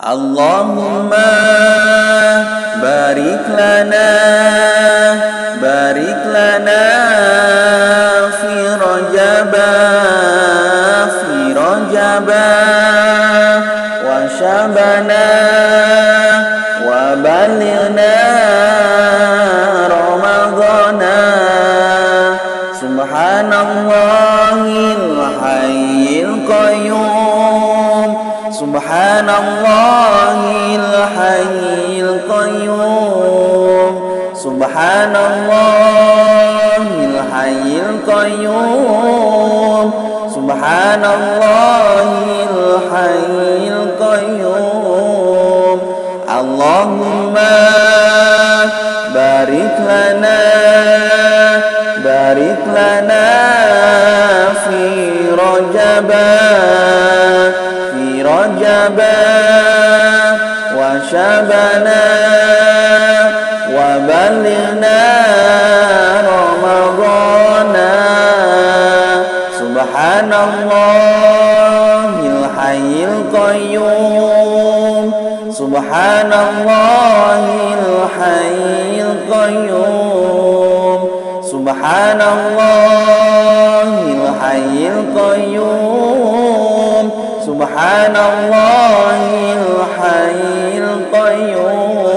اللهم بارك لنا بارك لنا في رجب في رجب وشبنا وبلغنا رمضان سبحان الله الحي القيوم سبحان الله الحي القيوم. سبحان الله الحي القيوم. سبحان الله القيوم. سبحان الله الحي القيوم. سبحان الله الحي القيوم. سبحان الله الحي القيوم.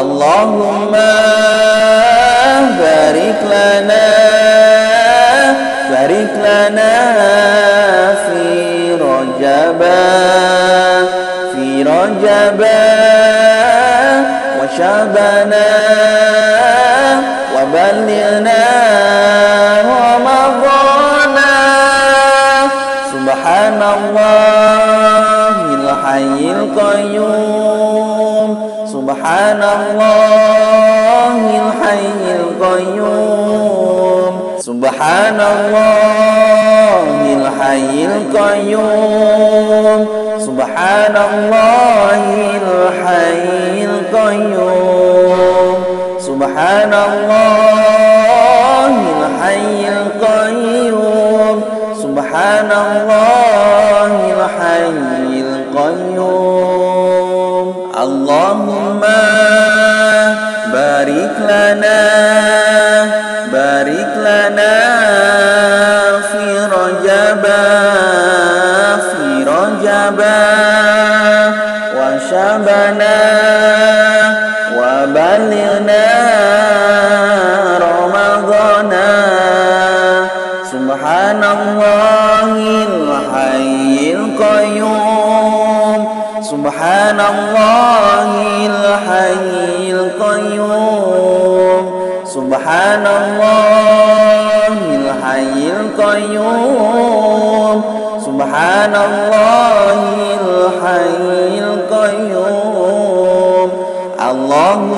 اللهم بارك لنا سبحان الله الحي القيوم. سبحان الله الحي القيوم. سبحان الله الحي القيوم. سبحان الله الحي القيوم. سبحان الله الحي القيوم. لنا اللهم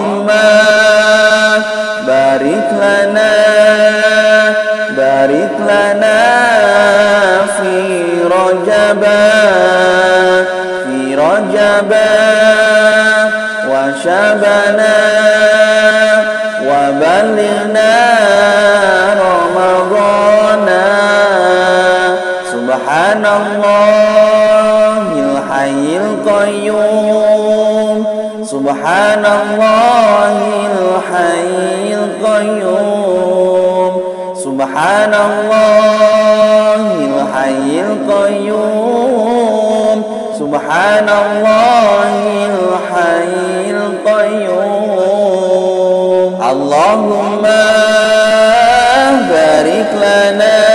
سبحان الله الحي القيوم. سبحان الله الحي القيوم. سبحان الله الحي القيوم. اللهم بارك لنا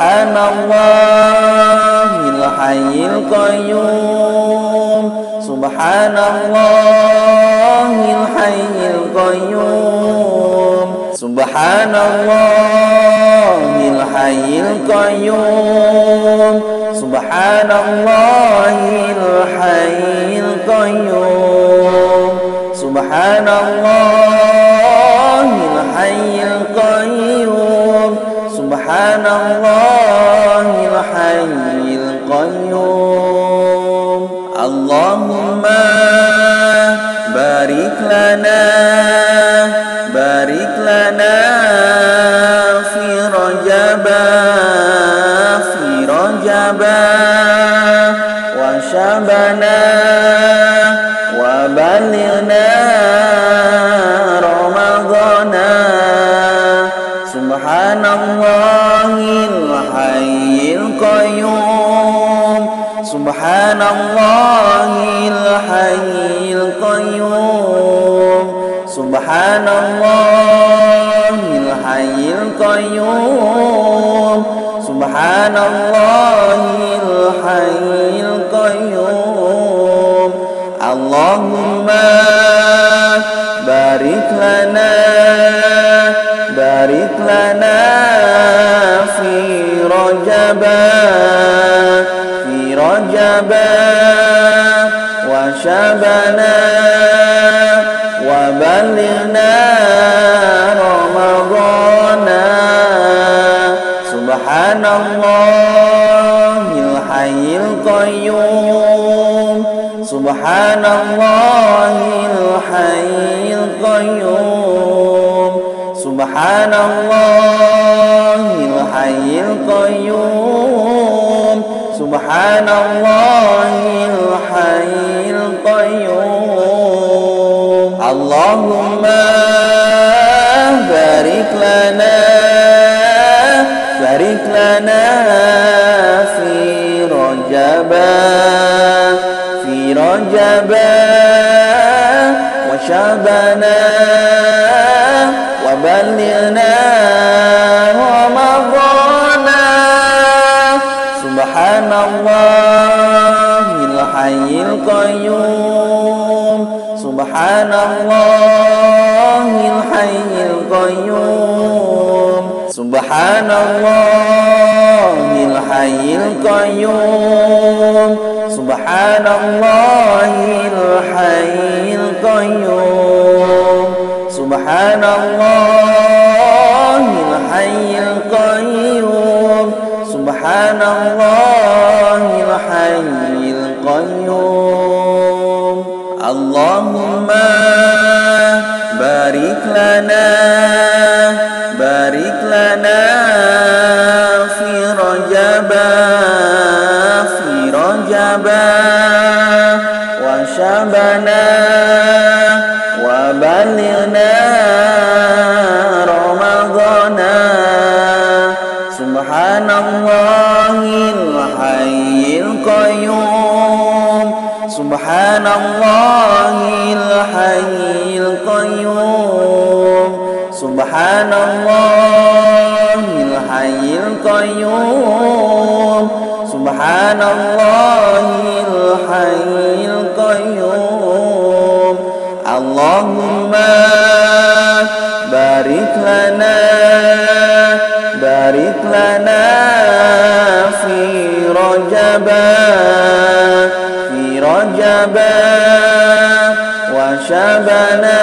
سبحان الله الحي القيوم. سبحان الله الحي القيوم. سبحان الله الحي القيوم. سبحان الله الحي القيوم. سبحان الله الحي القيوم. Allahul Hamilqiyum. Allahumma barik lana, barik lana. الحي القيوم. سبحان الله الحي القيوم. اللهم بارك لنا بارك لنا في رجبا رجبا وشبنا وبلغنا سبحان الله الحي القيوم. سبحان الله الحي القيوم. سبحان الله الحي القيوم. اللهم بارك لنا بارك لنا وبلغنا سبحان الله الحي القيوم. سبحان الله الحي القيوم. سبحان الله الحي القيوم. سبحان الله الحي القيوم. القيوم. سبحان الله الحي القيوم. سبحان الله الحي القيوم. اللهم بارك لنا بارك لنا في رجبا في رجبا وشبنا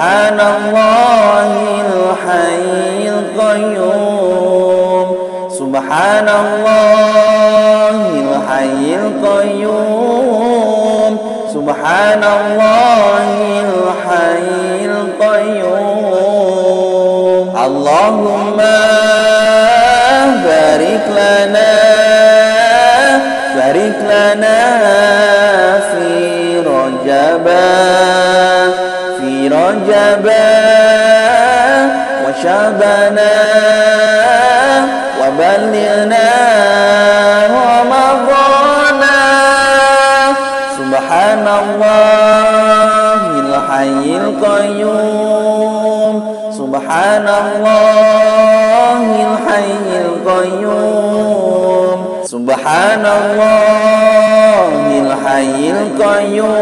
سبحان الله الحي القيوم. سبحان الله الحي القيوم. سبحان الله الحي القيوم. اللهم بارك لنا بارك لنا رجبا وشعبنا وبلغنا رمضان سبحان الله الحي القيوم. سبحان الله الحي القيوم. سبحان الله الحي القيوم.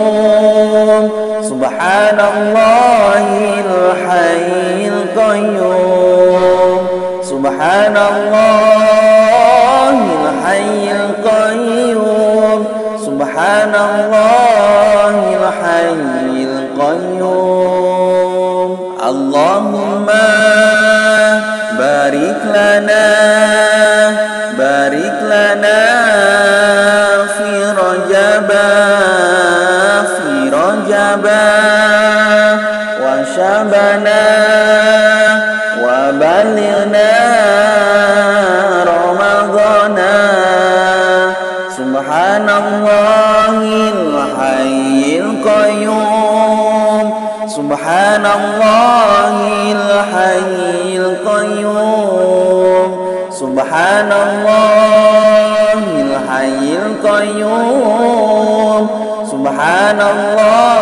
barik lana barik lana fi rajaba fi rajaba wa syabana wa balighna subhanallahil hayyil qayyum. Subhanallah. القيوم سبحان الله.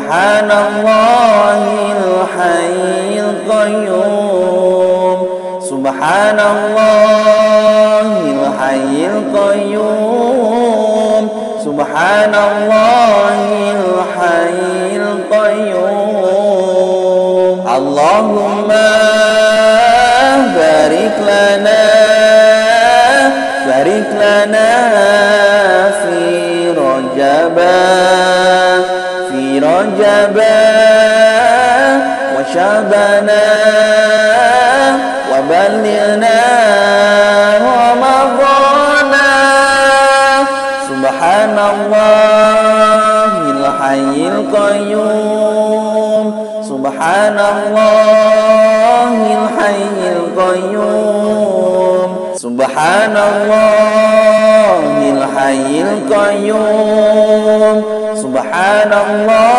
سبحان الله الحي القيوم. سبحان الله الحي القيوم. سبحان الله الحي القيوم. اللهم بارك لنا بارك لنا في رجب في رجب وشبنا وبلغنا رمضان سبحان الله الحي القيوم سبحان الله الحي القيوم. سبحان الله الحي القيوم. سبحان الله الحي القيوم. سبحان الله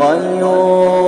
哎呦